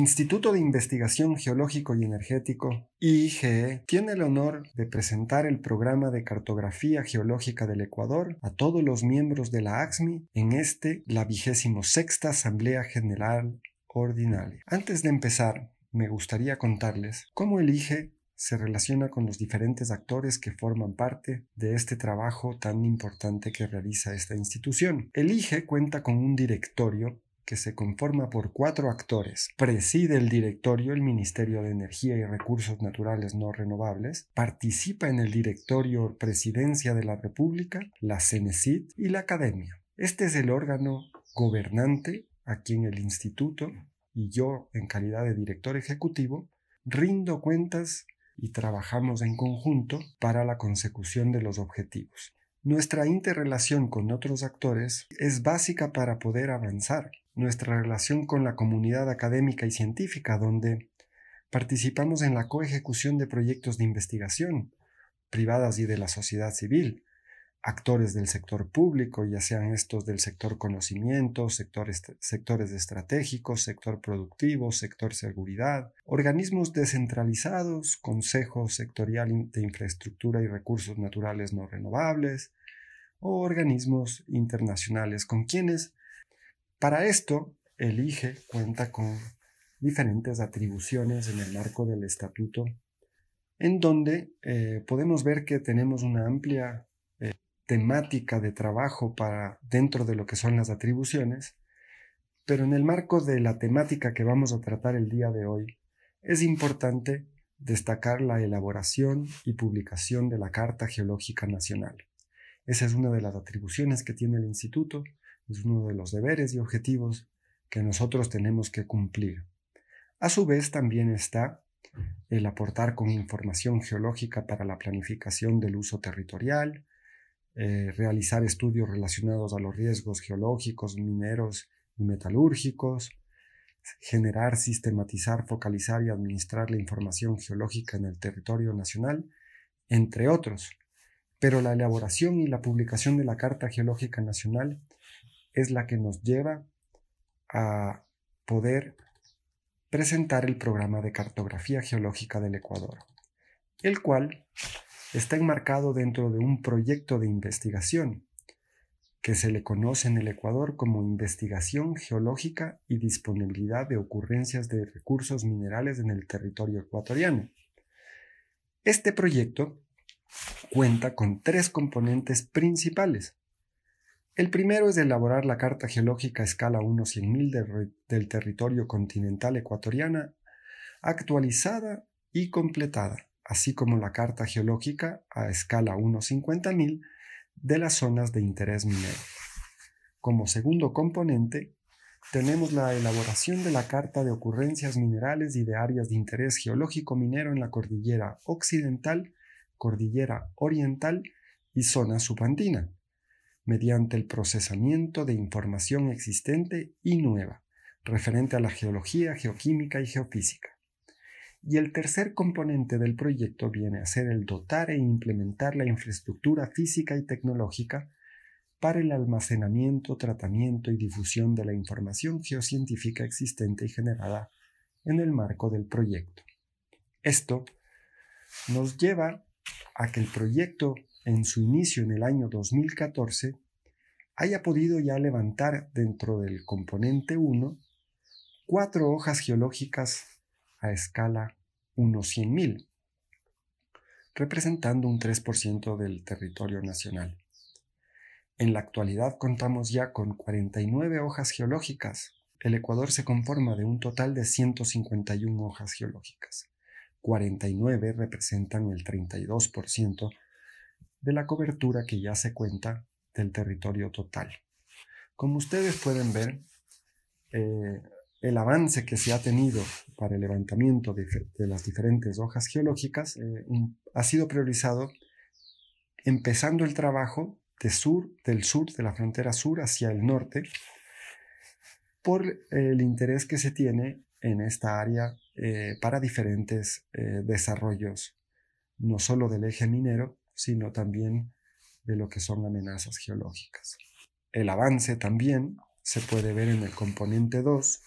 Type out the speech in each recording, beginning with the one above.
Instituto de Investigación Geológico y Energético, IGE, tiene el honor de presentar el programa de cartografía geológica del Ecuador a todos los miembros de la AXMI en este, la vigésimo sexta Asamblea General Ordinaria. Antes de empezar, me gustaría contarles cómo el IGE se relaciona con los diferentes actores que forman parte de este trabajo tan importante que realiza esta institución. El IGE cuenta con un directorio que se conforma por cuatro actores. Preside el directorio el Ministerio de Energía y Recursos Naturales No Renovables, participa en el directorio Presidencia de la República, la CENESID y la Academia. Este es el órgano gobernante a quien el instituto y yo, en calidad de director ejecutivo, rindo cuentas y trabajamos en conjunto para la consecución de los objetivos. Nuestra interrelación con otros actores es básica para poder avanzar nuestra relación con la comunidad académica y científica, donde participamos en la coejecución de proyectos de investigación privadas y de la sociedad civil, actores del sector público, ya sean estos del sector conocimiento, sectores, sectores estratégicos, sector productivo, sector seguridad, organismos descentralizados, Consejo Sectorial de Infraestructura y Recursos Naturales No Renovables, o organismos internacionales con quienes para esto, el IGE cuenta con diferentes atribuciones en el marco del estatuto, en donde eh, podemos ver que tenemos una amplia eh, temática de trabajo para dentro de lo que son las atribuciones, pero en el marco de la temática que vamos a tratar el día de hoy, es importante destacar la elaboración y publicación de la Carta Geológica Nacional. Esa es una de las atribuciones que tiene el instituto es uno de los deberes y objetivos que nosotros tenemos que cumplir. A su vez también está el aportar con información geológica para la planificación del uso territorial, eh, realizar estudios relacionados a los riesgos geológicos, mineros y metalúrgicos, generar, sistematizar, focalizar y administrar la información geológica en el territorio nacional, entre otros. Pero la elaboración y la publicación de la Carta Geológica Nacional es la que nos lleva a poder presentar el programa de cartografía geológica del Ecuador, el cual está enmarcado dentro de un proyecto de investigación que se le conoce en el Ecuador como investigación geológica y disponibilidad de ocurrencias de recursos minerales en el territorio ecuatoriano. Este proyecto cuenta con tres componentes principales. El primero es elaborar la Carta Geológica a escala 1-100.000 del territorio continental ecuatoriana, actualizada y completada, así como la Carta Geológica a escala 1-50.000 de las zonas de interés minero. Como segundo componente, tenemos la elaboración de la Carta de Ocurrencias Minerales y de Áreas de Interés Geológico Minero en la Cordillera Occidental, Cordillera Oriental y zona subandina mediante el procesamiento de información existente y nueva, referente a la geología, geoquímica y geofísica. Y el tercer componente del proyecto viene a ser el dotar e implementar la infraestructura física y tecnológica para el almacenamiento, tratamiento y difusión de la información geocientífica existente y generada en el marco del proyecto. Esto nos lleva a que el proyecto en su inicio en el año 2014 haya podido ya levantar dentro del componente 1 cuatro hojas geológicas a escala 1-100.000, representando un 3% del territorio nacional. En la actualidad contamos ya con 49 hojas geológicas. El Ecuador se conforma de un total de 151 hojas geológicas. 49 representan el 32% de la cobertura que ya se cuenta del territorio total. Como ustedes pueden ver, eh, el avance que se ha tenido para el levantamiento de, las diferentes hojas geológicas eh, ha sido priorizado empezando el trabajo de sur, del sur, de la frontera sur hacia el norte, por el interés que se tiene en esta área eh, para diferentes desarrollos, no solo del eje minero, sino también de lo que son amenazas geológicas. El avance también se puede ver en el componente 2,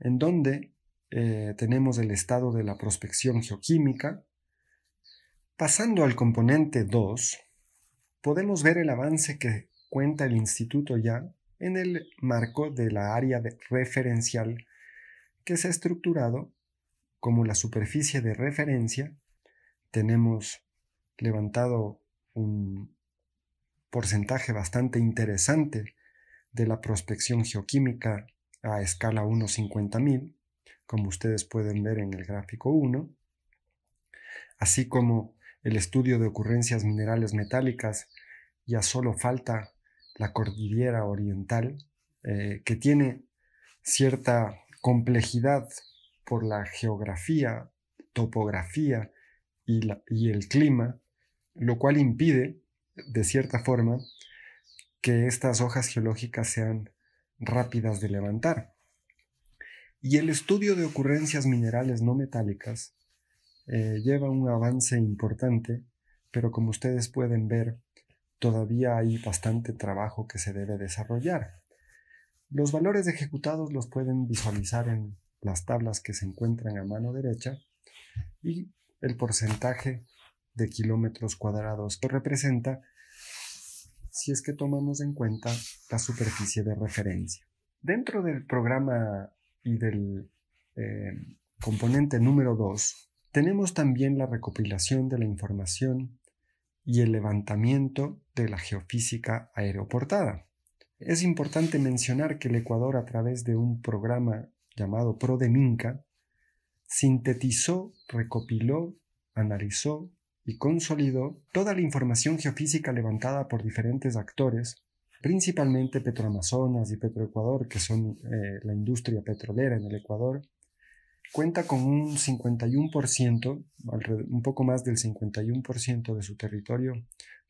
en donde eh, tenemos el estado de la prospección geoquímica. Pasando al componente 2, podemos ver el avance que cuenta el instituto ya en el marco de la área referencial que se ha estructurado como la superficie de referencia. Tenemos levantado un porcentaje bastante interesante de la prospección geoquímica a escala 1.50.000, como ustedes pueden ver en el gráfico 1, así como el estudio de ocurrencias minerales metálicas, ya solo falta la cordillera oriental, eh, que tiene cierta complejidad por la geografía, topografía y, y el clima, lo cual impide, de cierta forma, que estas hojas geológicas sean rápidas de levantar. Y el estudio de ocurrencias minerales no metálicas eh, lleva un avance importante, pero como ustedes pueden ver, todavía hay bastante trabajo que se debe desarrollar. Los valores ejecutados los pueden visualizar en las tablas que se encuentran a mano derecha y el porcentaje de kilómetros cuadrados que representa si es que tomamos en cuenta la superficie de referencia. Dentro del programa y del eh, componente número 2, tenemos también la recopilación de la información y el levantamiento de la geofísica aeroportada. Es importante mencionar que el Ecuador a través de un programa llamado ProDeminca sintetizó, recopiló, analizó y consolidó toda la información geofísica levantada por diferentes actores, principalmente Petroamazonas y Petroecuador, que son eh, la industria petrolera en el Ecuador, cuenta con un 51%, un poco más del 51% de su territorio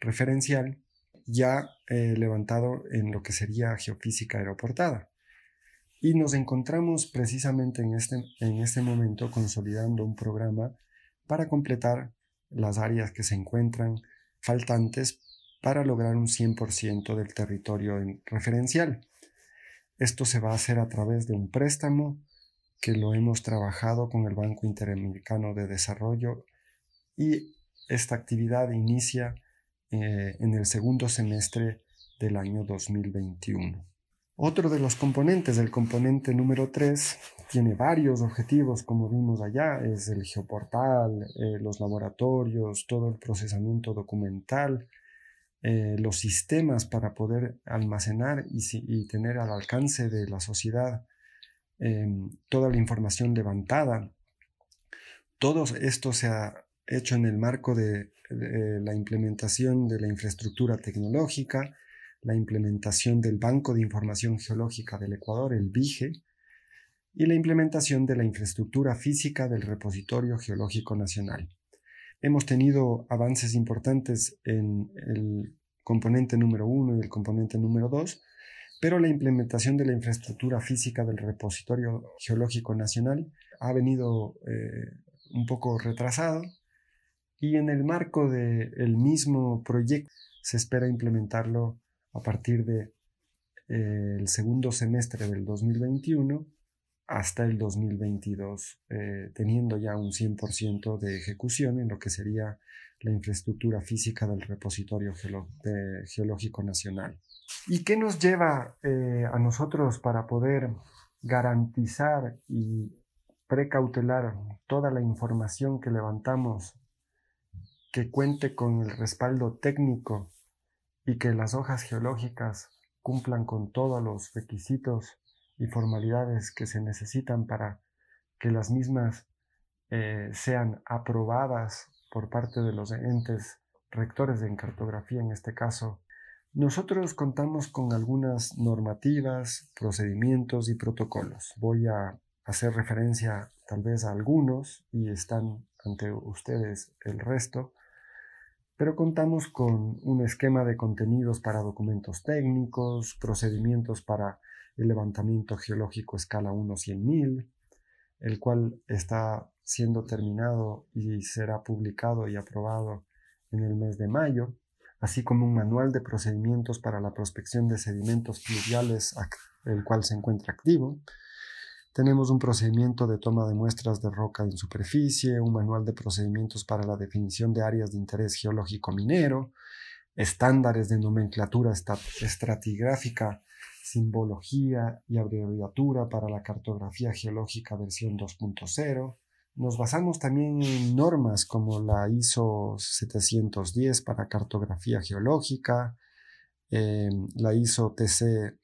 referencial ya eh, levantado en lo que sería geofísica aeroportada. Y nos encontramos precisamente en este, en este momento consolidando un programa para completar las áreas que se encuentran faltantes para lograr un 100% del territorio referencial. Esto se va a hacer a través de un préstamo que lo hemos trabajado con el Banco Interamericano de Desarrollo y esta actividad inicia eh, en el segundo semestre del año 2021. Otro de los componentes, el componente número 3, tiene varios objetivos, como vimos allá, es el geoportal, eh, los laboratorios, todo el procesamiento documental, eh, los sistemas para poder almacenar y, tener al alcance de la sociedad em, toda la información levantada. Todo esto se ha hecho en el marco de la implementación de la infraestructura tecnológica, la implementación del Banco de Información Geológica del Ecuador, el BIGE, y la implementación de la infraestructura física del Repositorio Geológico Nacional. Hemos tenido avances importantes en el componente número uno y el componente número dos, pero la implementación de la infraestructura física del Repositorio Geológico Nacional ha venido eh, un poco retrasado y en el marco del mismo proyecto se espera implementarlo a partir del de, eh, segundo semestre del 2021 hasta el 2022, eh, teniendo ya un 100% de ejecución en lo que sería la infraestructura física del repositorio geológico nacional. ¿Y qué nos lleva eh, a nosotros para poder garantizar y precautelar toda la información que levantamos que cuente con el respaldo técnico y que las hojas geológicas cumplan con todos los requisitos y formalidades que se necesitan para que las mismas eh, sean aprobadas por parte de los entes rectores de cartografía en este caso, nosotros contamos con algunas normativas, procedimientos y protocolos. Voy a hacer referencia tal vez a algunos y están ante ustedes el resto, pero contamos con un esquema de contenidos para documentos técnicos, procedimientos para el levantamiento geológico escala 1 100.000, el cual está siendo terminado y será publicado y aprobado en el mes de mayo, así como un manual de procedimientos para la prospección de sedimentos fluviales, el cual se encuentra activo. Tenemos un procedimiento de toma de muestras de roca en superficie, un manual de procedimientos para la definición de áreas de interés geológico minero, estándares de nomenclatura estratigráfica, simbología y abreviatura para la cartografía geológica versión 2.0. Nos basamos también en normas como la ISO 710 para cartografía geológica, eh, la ISO TC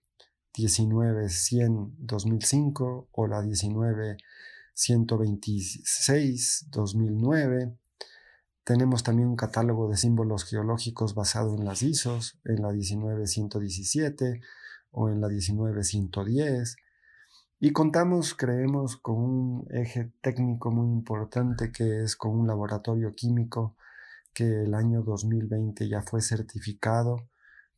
19100-2005 o la 19126-2009. Tenemos también un catálogo de símbolos geológicos basado en las ISOs, en la 19117 o en la 19110. Y contamos, creemos, con un eje técnico muy importante que es con un laboratorio químico que el año 2020 ya fue certificado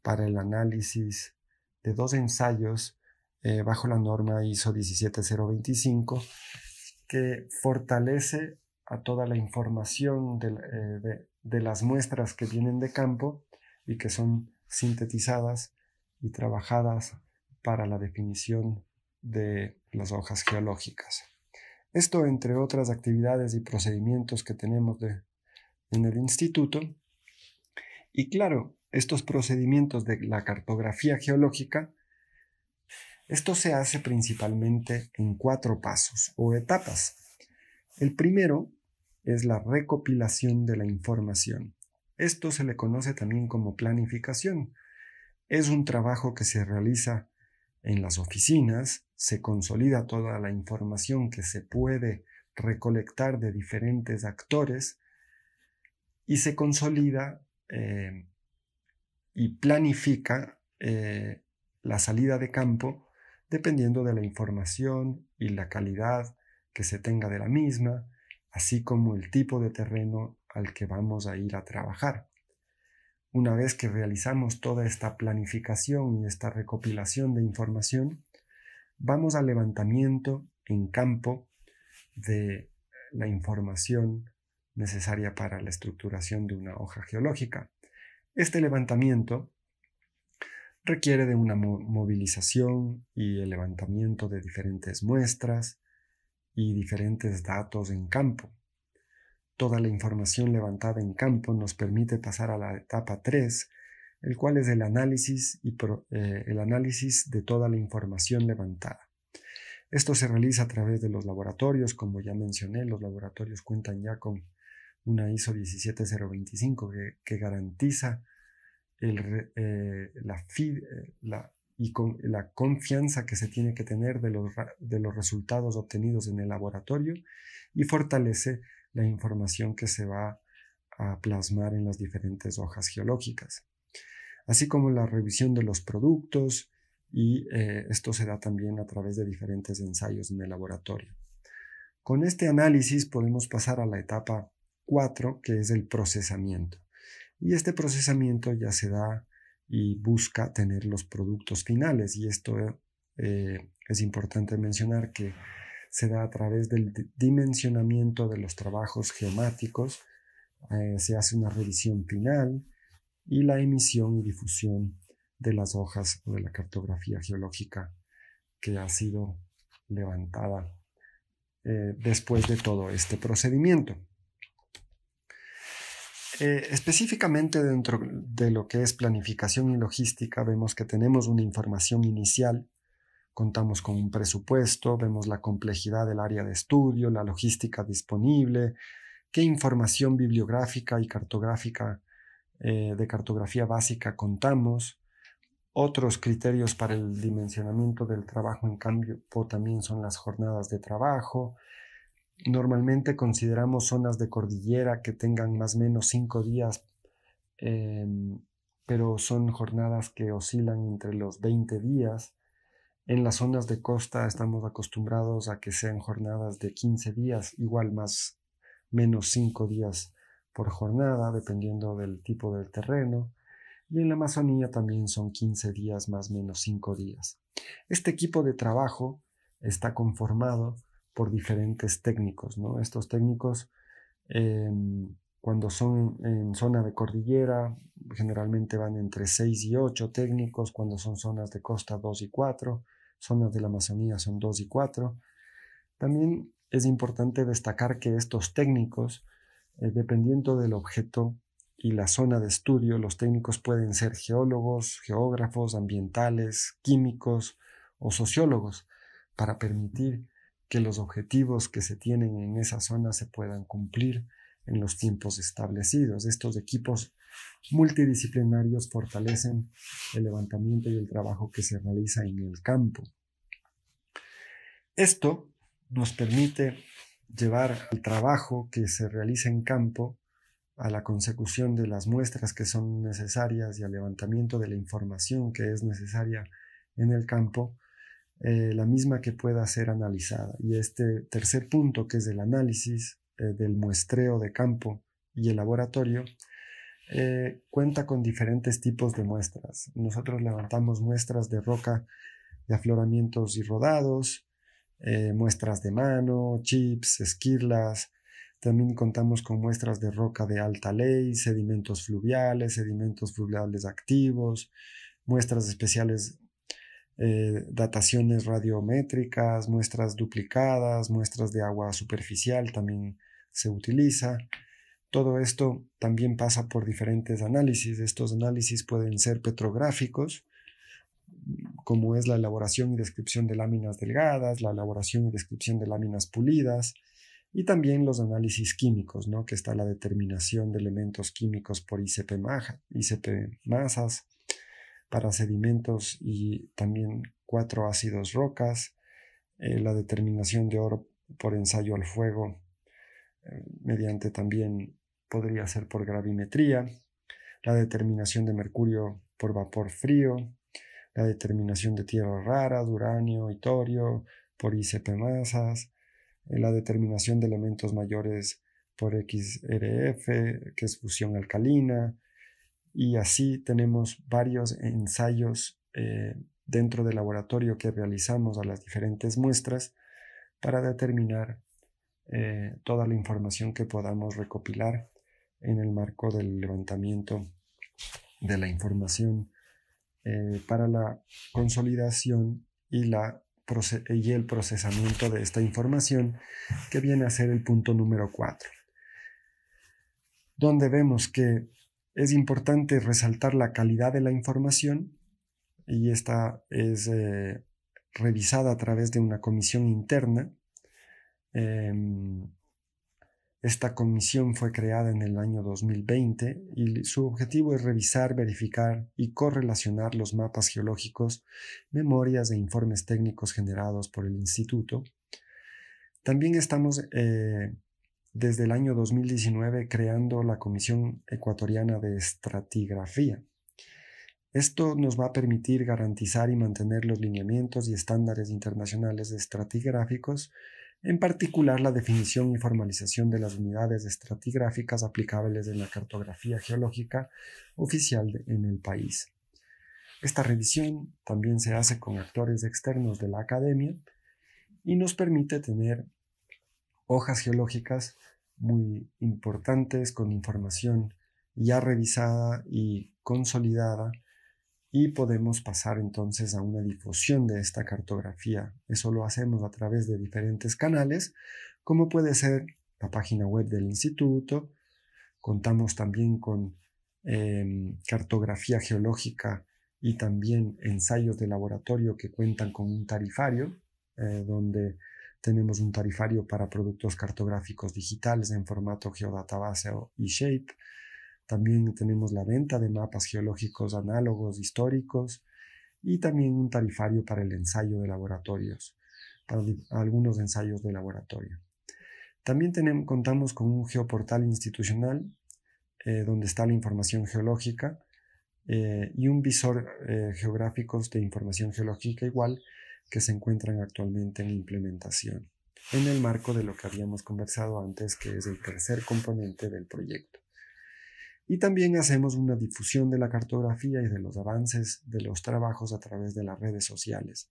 para el análisis de dos ensayos eh, bajo la norma ISO 17025 que fortalece a toda la información eh, de, las muestras que vienen de campo y que son sintetizadas y trabajadas para la definición de las hojas geológicas. Esto entre otras actividades y procedimientos que tenemos en el instituto. Y claro, estos procedimientos de la cartografía geológica, esto se hace principalmente en cuatro pasos o etapas. El primero es la recopilación de la información. Esto se le conoce también como planificación. Es un trabajo que se realiza en las oficinas, se consolida toda la información que se puede recolectar de diferentes actores y se consolida eh, y planifica eh, la salida de campo dependiendo de la información y la calidad que se tenga de la misma, así como el tipo de terreno al que vamos a ir a trabajar. Una vez que realizamos toda esta planificación y esta recopilación de información, vamos al levantamiento en campo de la información necesaria para la estructuración de una hoja geológica. Este levantamiento requiere de una movilización y el levantamiento de diferentes muestras y diferentes datos en campo. Toda la información levantada en campo nos permite pasar a la etapa 3, el cual es el análisis, y eh, el análisis de toda la información levantada. Esto se realiza a través de los laboratorios, como ya mencioné, los laboratorios cuentan ya con una ISO 17025 que, garantiza eh, la, eh, la confianza que se tiene que tener de los, de los resultados obtenidos en el laboratorio y fortalece la información que se va a plasmar en las diferentes hojas geológicas, así como la revisión de los productos y eh, esto se da también a través de diferentes ensayos en el laboratorio. Con este análisis podemos pasar a la etapa 4, que es el procesamiento. Y este procesamiento ya se da y busca tener los productos finales. Y esto eh, es importante mencionar que se da a través del dimensionamiento de los trabajos geomáticos, eh, se hace una revisión final y la emisión y difusión de las hojas o de la cartografía geológica que ha sido levantada eh, después de todo este procedimiento. Eh, específicamente dentro de lo que es planificación y logística, vemos que tenemos una información inicial, contamos con un presupuesto, vemos la complejidad del área de estudio, la logística disponible, qué información bibliográfica y cartográfica eh, de cartografía básica contamos. Otros criterios para el dimensionamiento del trabajo, en cambio, también son las jornadas de trabajo, Normalmente consideramos zonas de cordillera que tengan más o menos cinco días, em, pero son jornadas que oscilan entre los 20 días. En las zonas de costa estamos acostumbrados a que sean jornadas de 15 días, igual más menos 5 días por jornada, dependiendo del tipo del terreno. Y en la Amazonía también son 15 días más menos 5 días. Este equipo de trabajo está conformado por diferentes técnicos. ¿no? Estos técnicos, em, cuando son en zona de cordillera, generalmente van entre 6 y 8 técnicos, cuando son zonas de costa 2 y 4, zonas de la Amazonía son 2 y 4. También es importante destacar que estos técnicos, eh, dependiendo del objeto y la zona de estudio, los técnicos pueden ser geólogos, geógrafos, ambientales, químicos o sociólogos, para permitir que los objetivos que se tienen en esa zona se puedan cumplir en los tiempos establecidos. Estos equipos multidisciplinarios fortalecen el levantamiento y el trabajo que se realiza en el campo. Esto nos permite llevar el trabajo que se realiza en campo a la consecución de las muestras que son necesarias y al levantamiento de la información que es necesaria en el campo, eh, la misma que pueda ser analizada. Y este tercer punto, que es el análisis eh, del muestreo de campo y el laboratorio, eh, cuenta con diferentes tipos de muestras. Nosotros levantamos muestras de roca de afloramientos y rodados, eh, muestras de mano, chips, esquirlas. También contamos con muestras de roca de alta ley, sedimentos fluviales, sedimentos fluviales activos, muestras especiales, eh, dataciones radiométricas, muestras duplicadas, muestras de agua superficial también se utiliza. Todo esto también pasa por diferentes análisis. Estos análisis pueden ser petrográficos, como es la elaboración y descripción de láminas delgadas, la elaboración y descripción de láminas pulidas, y también los análisis químicos, ¿no? que está la determinación de elementos químicos por ICP, ICP masas para sedimentos y también cuatro ácidos rocas, eh, la determinación de oro por ensayo al fuego mediante también podría ser por gravimetría, la determinación de mercurio por vapor frío, la determinación de tierras raras, uranio y torio por ICP masas, eh, la determinación de elementos mayores por XRF, que es fusión alcalina, y así tenemos varios ensayos eh, dentro del laboratorio que realizamos a las diferentes muestras para determinar eh, toda la información que podamos recopilar en el marco del levantamiento de la información eh, para la consolidación y, la, y el procesamiento de esta información, que viene a ser el punto número 4, donde vemos que es importante resaltar la calidad de la información y esta es eh, revisada a través de una comisión interna. Em, esta comisión fue creada en el año 2020 y su objetivo es revisar, verificar y correlacionar los mapas geológicos, memorias e informes técnicos generados por el instituto. También estamos eh, desde el año 2019 creando la Comisión Ecuatoriana de Estratigrafía. Esto nos va a permitir garantizar y mantener los lineamientos y estándares internacionales estratigráficos en particular la definición y formalización de las unidades estratigráficas aplicables en la cartografía geológica oficial en el país. Esta revisión también se hace con actores externos de la academia y nos permite tener hojas geológicas muy importantes con información ya revisada y consolidada y podemos pasar entonces a una difusión de esta cartografía. Eso lo hacemos a través de diferentes canales, como puede ser la página web del instituto. Contamos también con em, cartografía geológica y también ensayos de laboratorio que cuentan con un tarifario, eh, donde tenemos un tarifario para productos cartográficos digitales en formato geodatabase o eShape también tenemos la venta de mapas geológicos análogos históricos y también un tarifario para el ensayo de laboratorios, para algunos ensayos de laboratorio. También tenemos, contamos con un geoportal institucional eh, donde está la información geológica eh, y un visor eh, de información geológica igual que se encuentran actualmente en implementación en el marco de lo que habíamos conversado antes, que es el tercer componente del proyecto. Y también hacemos una difusión de la cartografía y de los avances de los trabajos a través de las redes sociales,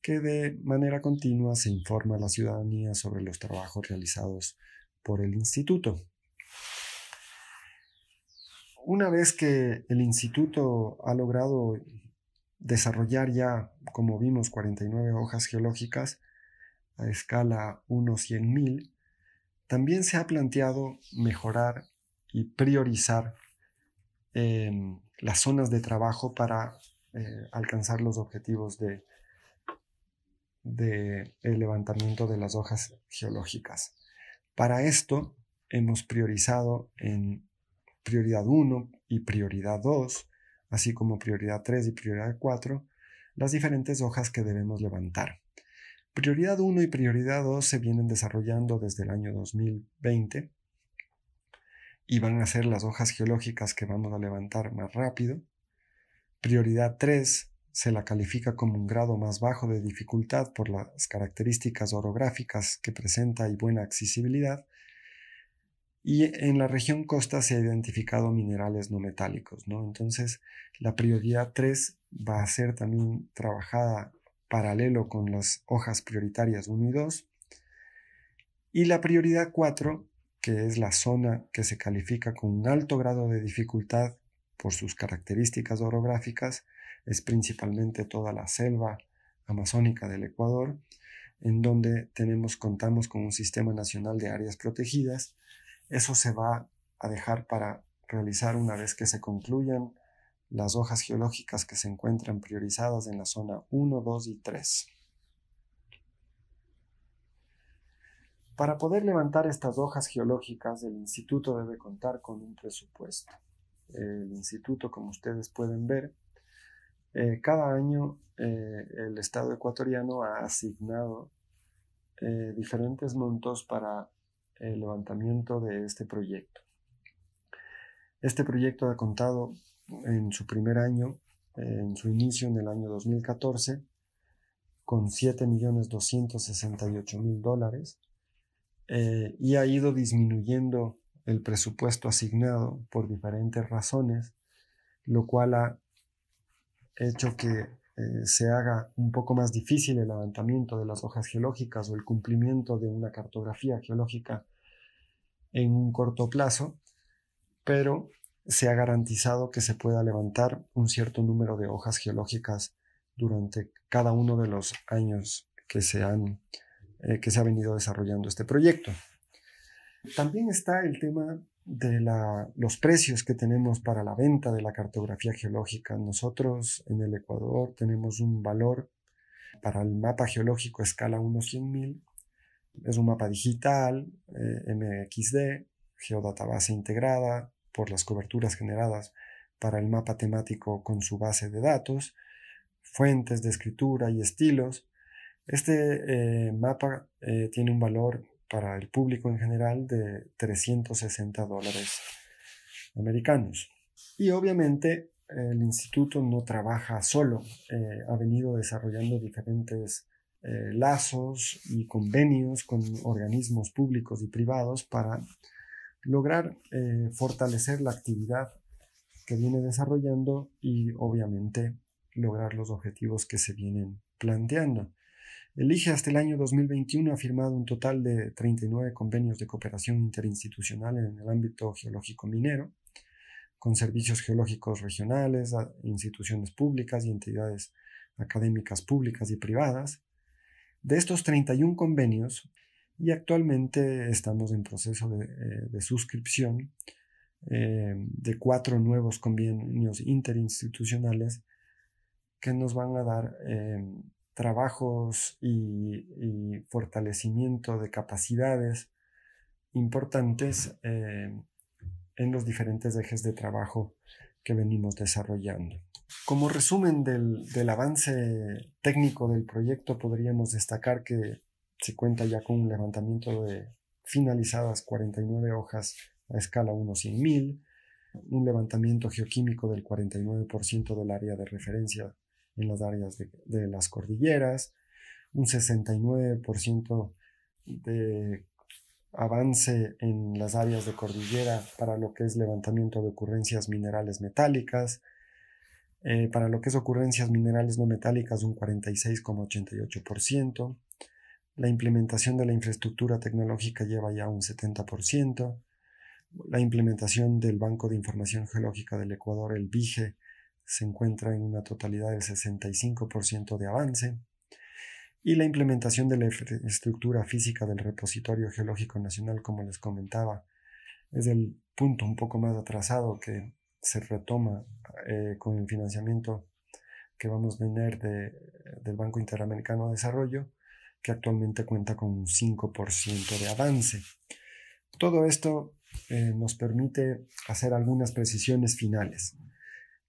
que de manera continua se informa a la ciudadanía sobre los trabajos realizados por el instituto. Una vez que el instituto ha logrado desarrollar ya, como vimos, 49 hojas geológicas, a escala 1-100.000, también se ha planteado mejorar y priorizar em, las zonas de trabajo para eh, alcanzar los objetivos de, el levantamiento de las hojas geológicas. Para esto hemos priorizado en prioridad 1 y prioridad 2, así como prioridad 3 y prioridad 4, las diferentes hojas que debemos levantar. Prioridad 1 y prioridad 2 se vienen desarrollando desde el año 2020 y van a ser las hojas geológicas que vamos a levantar más rápido. Prioridad 3 se la califica como un grado más bajo de dificultad por las características orográficas que presenta y buena accesibilidad. Y en la región costa se ha identificado minerales no metálicos, ¿no? Entonces, la prioridad 3 va a ser también trabajada paralelo con las hojas prioritarias 1 y 2. Y la prioridad 4, que es la zona que se califica con un alto grado de dificultad por sus características orográficas, es principalmente toda la selva amazónica del Ecuador, en donde tenemos, contamos con un sistema nacional de áreas protegidas. Eso se va a dejar para realizar una vez que se concluyan las hojas geológicas que se encuentran priorizadas en la zona 1, 2 y 3. Para poder levantar estas hojas geológicas, el instituto debe contar con un presupuesto. El instituto, como ustedes pueden ver, eh, cada año eh, el Estado ecuatoriano ha asignado eh, diferentes montos para el levantamiento de este proyecto. Este proyecto ha contado en su primer año, en su inicio en el año 2014, con 7.268.000 dólares eh, y ha ido disminuyendo el presupuesto asignado por diferentes razones, lo cual ha hecho que eh, se haga un poco más difícil el levantamiento de las hojas geológicas o el cumplimiento de una cartografía geológica en un corto plazo, pero se ha garantizado que se pueda levantar un cierto número de hojas geológicas durante cada uno de los años que se, han, eh, que se ha venido desarrollando este proyecto. También está el tema de los precios que tenemos para la venta de la cartografía geológica. Nosotros en el Ecuador tenemos un valor para el mapa geológico escala 1 100.000. Es un mapa digital, eh, MXD, geodatabase integrada, por las coberturas generadas para el mapa temático con su base de datos, fuentes de escritura y estilos. Este eh, mapa eh, tiene un valor para el público en general de 360 dólares americanos. Y obviamente el instituto no trabaja solo, eh, ha venido desarrollando diferentes lazos y convenios con organismos públicos y privados para lograr fortalecer la actividad que viene desarrollando y obviamente lograr los objetivos que se vienen planteando. El IGE hasta el año 2021 ha firmado un total de 39 convenios de cooperación interinstitucional en el ámbito geológico minero, con servicios geológicos regionales, instituciones públicas y entidades académicas públicas y privadas. De estos 31 convenios, y actualmente estamos en proceso de, eh, suscripción eh, de cuatro nuevos convenios interinstitucionales que nos van a dar eh, trabajos y, fortalecimiento de capacidades importantes en los diferentes ejes de trabajo que venimos desarrollando. Como resumen del, del avance técnico del proyecto, podríamos destacar que se cuenta ya con un levantamiento de finalizadas 49 hojas a escala 1 100.000, un levantamiento geoquímico del 49% del área de referencia en las áreas de, las cordilleras, un 69% de avance en las áreas de cordillera para lo que es levantamiento de ocurrencias minerales metálicas, eh, para lo que es ocurrencias minerales no metálicas un 46,88%, la implementación de la infraestructura tecnológica lleva ya un 70%. La implementación del Banco de Información Geológica del Ecuador, el BIGE, se encuentra en una totalidad del 65% de avance. y la implementación de la infraestructura física del repositorio geológico nacional, como les comentaba, es el punto un poco más atrasado que se retoma eh, con el financiamiento que vamos a tener del Banco Interamericano de Desarrollo, que actualmente cuenta con un 5% de avance. Todo esto eh, nos permite hacer algunas precisiones finales.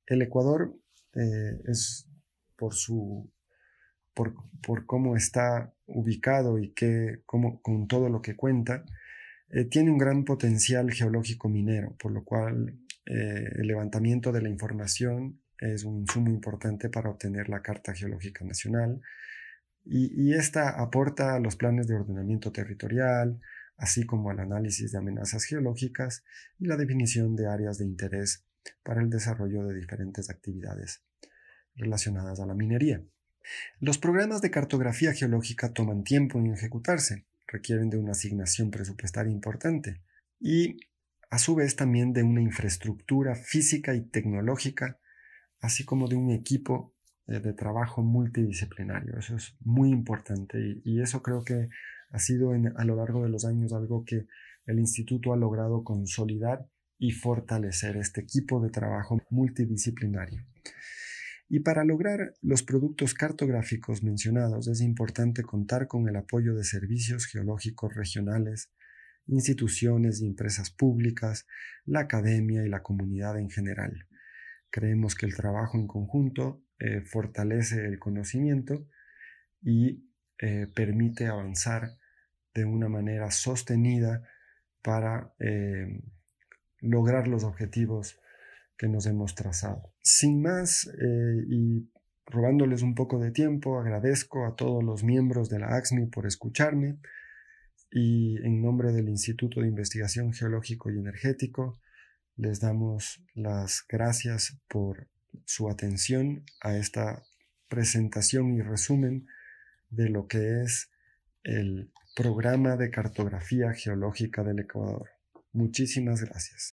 El Ecuador eh, es por su por, por, cómo está ubicado y que, cómo, con todo lo que cuenta, eh, tiene un gran potencial geológico minero, por lo cual el levantamiento de la información es un insumo importante para obtener la Carta Geológica Nacional. Y, y esta aporta a los planes de ordenamiento territorial, así como al análisis de amenazas geológicas y la definición de áreas de interés para el desarrollo de diferentes actividades relacionadas a la minería. Los programas de cartografía geológica toman tiempo en ejecutarse, requieren de una asignación presupuestaria importante y a su vez también de una infraestructura física y tecnológica, así como de un equipo eh, de trabajo multidisciplinario. Eso es muy importante y, y eso creo que ha sido a lo largo de los años algo que el instituto ha logrado consolidar y fortalecer este equipo de trabajo multidisciplinario. Y para lograr los productos cartográficos mencionados es importante contar con el apoyo de servicios geológicos regionales, instituciones y empresas públicas, la academia y la comunidad en general. Creemos que el trabajo en conjunto eh, fortalece el conocimiento y eh, permite avanzar de una manera sostenida para eh, lograr los objetivos que nos hemos trazado. Sin más, eh, y robándoles un poco de tiempo, agradezco a todos los miembros de la AXMI por escucharme y en nombre del Instituto de Investigación Geológico y Energético les damos las gracias por su atención a esta presentación y resumen de lo que es el programa de cartografía geológica del Ecuador. Muchísimas gracias.